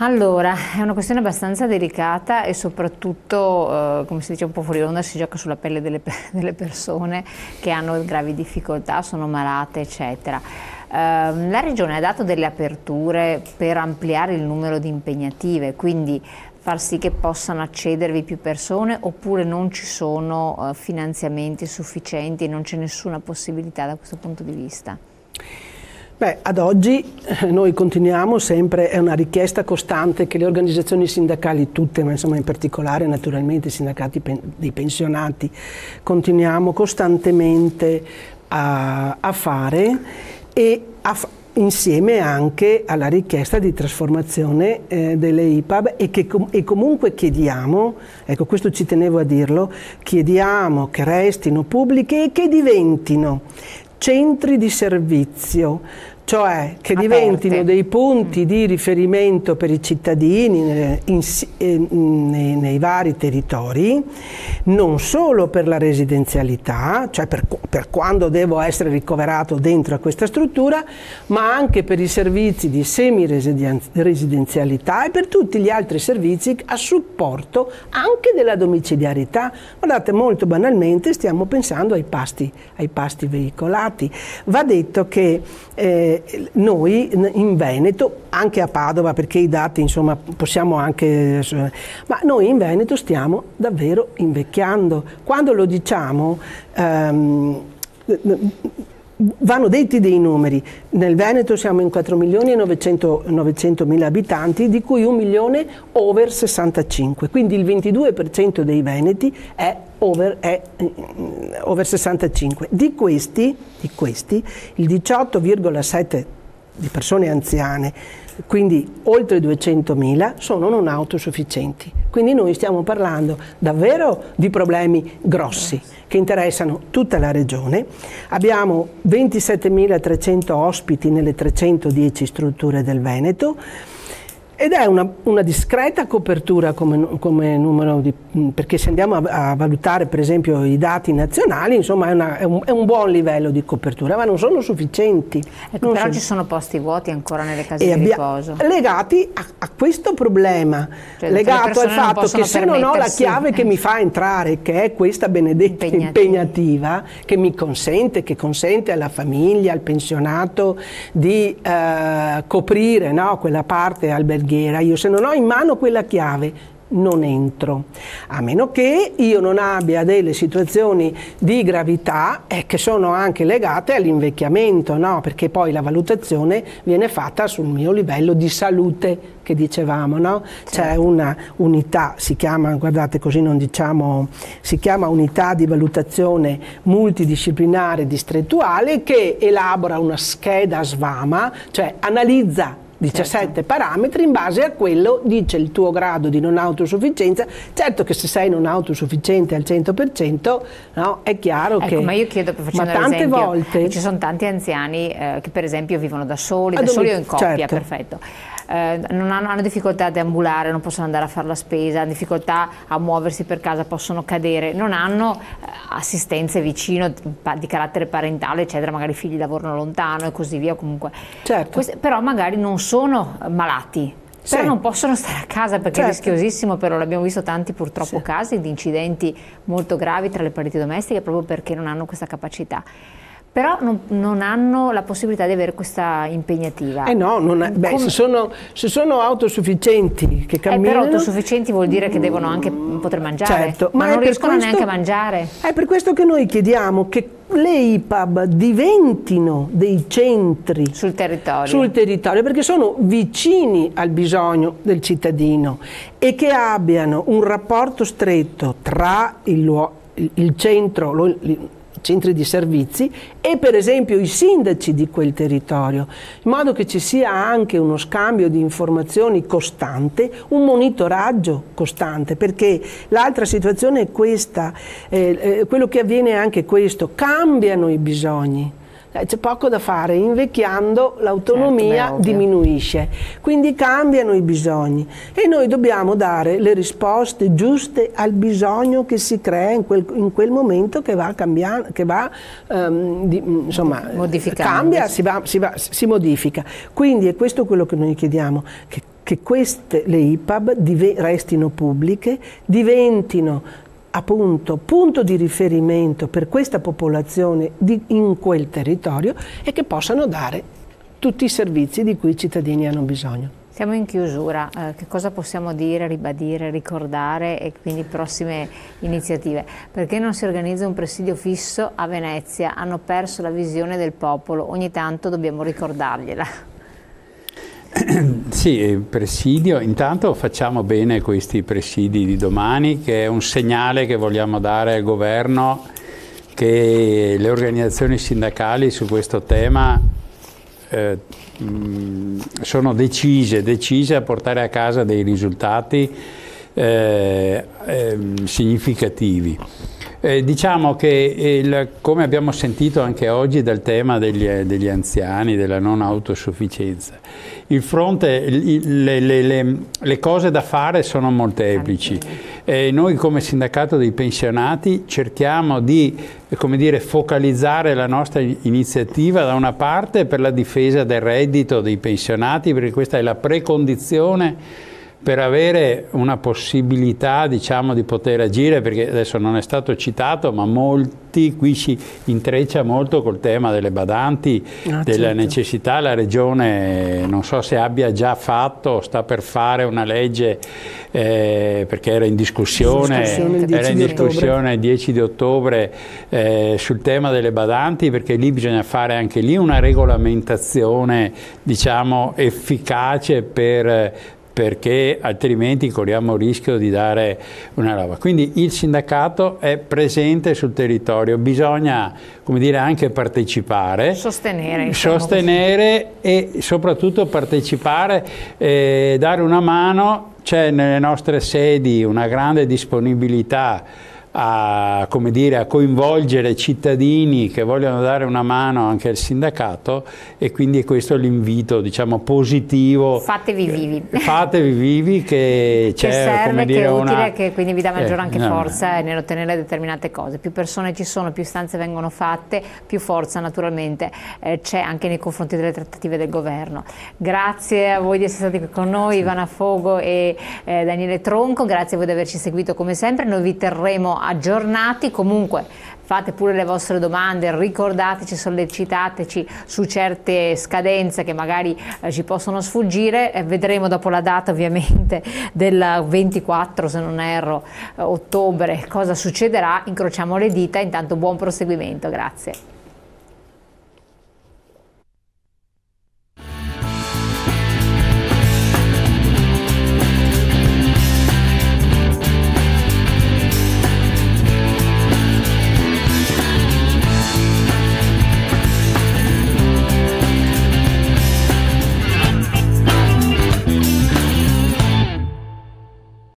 Allora, è una questione abbastanza delicata e soprattutto, eh, come si dice un po' fuori onda, si gioca sulla pelle delle, delle persone che hanno gravi difficoltà, sono malate, eccetera. Eh, la Regione ha dato delle aperture per ampliare il numero di impegnative, quindi far sì che possano accedervi più persone oppure non ci sono uh, finanziamenti sufficienti non c'è nessuna possibilità da questo punto di vista? Beh, ad oggi eh, noi continuiamo sempre, è una richiesta costante che le organizzazioni sindacali tutte, ma insomma in particolare naturalmente i sindacati dei pensionati, continuiamo costantemente a, a fare e a, insieme anche alla richiesta di trasformazione eh, delle IPAB e che e comunque chiediamo, ecco questo ci tenevo a dirlo, chiediamo che restino pubbliche e che diventino centri di servizio, cioè che Aperte. diventino dei punti di riferimento per i cittadini in, in, nei, nei, vari territori, non solo per la residenzialità, cioè per, per, quando devo essere ricoverato dentro a questa struttura, ma anche per i servizi di semi-residenzialità e per tutti gli altri servizi a supporto anche della domiciliarità. Guardate, molto banalmente stiamo pensando ai pasti, ai pasti veicolati. Va detto che eh, noi in Veneto, anche a Padova, perché i dati insomma possiamo anche... ma noi in Veneto stiamo davvero invecchiando. Quando lo diciamo... Um, vanno detti dei numeri. Nel Veneto siamo in 4 milioni e 900 mila abitanti, di cui un milione over 65. Quindi il 22% dei veneti è over, è mm, over 65. Di questi, di questi il 18,7% di persone anziane, quindi oltre 200.000, sono non autosufficienti. Quindi noi stiamo parlando davvero di problemi grossi che interessano tutta la regione. Abbiamo 27.300 ospiti nelle 310 strutture del Veneto ed è una, una discreta copertura come, come, numero di, perché se andiamo a, a, valutare per esempio i dati nazionali, insomma è, una, è, un, è, un, buon livello di copertura, ma non sono sufficienti. Ecco, non però sono... ci sono posti vuoti ancora nelle case di riposo. Legati a, a questo problema, cioè, legato al fatto che se non ho la chiave che mi fa entrare, che è questa benedetta impegnativa. impegnativa, che mi consente, che consente alla famiglia, al pensionato di eh, coprire no, quella parte alberghiera, preghiera, io se non ho in mano quella chiave non entro, a meno che io non abbia delle situazioni di gravità eh, che sono anche legate all'invecchiamento, no? perché poi la valutazione viene fatta sul mio livello di salute che dicevamo, no? certo. c'è una unità, si chiama, guardate così non diciamo, si chiama unità di valutazione multidisciplinare distrettuale che elabora una scheda SVAMA, cioè analizza 17 certo. parametri, in base a quello dice il tuo grado di non autosufficienza. Certo che se sei non autosufficiente al 100%, no, è chiaro ecco, che... ma io chiedo, facendo ma tante volte... Ci sono tanti anziani eh, che per esempio vivono da soli, da soli o in coppia, certo. perfetto eh, non hanno, hanno, difficoltà ad ambulare, non possono andare a fare la spesa, hanno difficoltà a muoversi per casa, possono cadere, non hanno eh, assistenze vicino di carattere parentale, eccetera, magari i figli lavorano lontano e così via comunque. Certo. Queste, però magari non sono malati, però sì. non possono stare a casa perché certo. è rischiosissimo, però l'abbiamo visto tanti purtroppo sì. casi di incidenti molto gravi tra le pareti domestiche proprio perché non hanno questa capacità però non, non, hanno la possibilità di avere questa impegnativa. Eh no, è, beh, se, sono, se, sono, autosufficienti che camminano... Eh, però autosufficienti vuol dire che devono anche poter mangiare, certo, ma, ma non riescono questo, neanche a mangiare. È per questo che noi chiediamo che le IPAB diventino dei centri sul territorio. sul territorio, perché sono vicini al bisogno del cittadino e che abbiano un rapporto stretto tra il, il centro, centri di servizi e per esempio i sindaci di quel territorio, in modo che ci sia anche uno scambio di informazioni costante, un monitoraggio costante, perché l'altra situazione è questa, eh, eh, quello che avviene è anche questo, cambiano i bisogni. Eh, c'è poco da fare, invecchiando l'autonomia certo, diminuisce, quindi cambiano i bisogni e noi dobbiamo dare le risposte giuste al bisogno che si crea in quel, in quel momento che va cambiando, che va, um, di, insomma, cambia, si, va, si, va, si modifica. Quindi è questo quello che noi chiediamo, che che queste, le IPAB restino pubbliche, diventino appunto punto di riferimento per questa popolazione di, in quel territorio e che possano dare tutti i servizi di cui i cittadini hanno bisogno. Siamo in chiusura, eh, che cosa possiamo dire, ribadire, ricordare e quindi prossime iniziative? Perché non si organizza un presidio fisso a Venezia? Hanno perso la visione del popolo, ogni tanto dobbiamo ricordargliela. Sì, presidio, intanto facciamo bene questi presidi di domani che è un segnale che vogliamo dare al governo che le organizzazioni sindacali su questo tema eh, sono decise, decise a portare a casa dei risultati eh, eh, significativi. Eh, diciamo che il, come abbiamo sentito anche oggi dal tema degli, degli anziani, della non autosufficienza, il fronte, il, le, le, le, le, cose da fare sono molteplici. Eh, noi come sindacato dei pensionati cerchiamo di dire, focalizzare la nostra iniziativa da una parte per la difesa del reddito dei pensionati, perché questa è la precondizione per avere una possibilità diciamo, di poter agire, perché adesso non è stato citato, ma molti, qui si intreccia molto col tema delle badanti, ah, della certo. necessità, la Regione non so se abbia già fatto, sta per fare una legge, eh, perché era in discussione, discussione era in discussione il 10 di ottobre eh, sul tema delle badanti, perché lì bisogna fare anche lì una regolamentazione diciamo, efficace per perché altrimenti corriamo il rischio di dare una roba. Quindi il sindacato è presente sul territorio, bisogna come dire, anche partecipare, sostenere, sostenere e soprattutto partecipare, eh, dare una mano, c'è nelle nostre sedi una grande disponibilità a, dire, a, coinvolgere cittadini che vogliono dare una mano anche al sindacato e quindi questo è l'invito diciamo, positivo. Fatevi vivi. Fatevi vivi che c'è serve, dire, che è utile, una... che quindi vi dà maggiore eh, anche no, forza no. nell'ottenere determinate cose. Più persone ci sono, più istanze vengono fatte, più forza naturalmente eh, c'è anche nei confronti delle trattative del governo. Grazie a voi di essere stati qui con noi, sì. Ivana Fogo e eh, Daniele Tronco, grazie a voi di averci seguito come sempre, noi vi terremo aggiornati, comunque fate pure le vostre domande, ricordateci, sollecitateci su certe scadenze che magari eh, ci possono sfuggire, eh, vedremo dopo la data ovviamente del 24 se non erro eh, ottobre cosa succederà, incrociamo le dita, intanto buon proseguimento, grazie.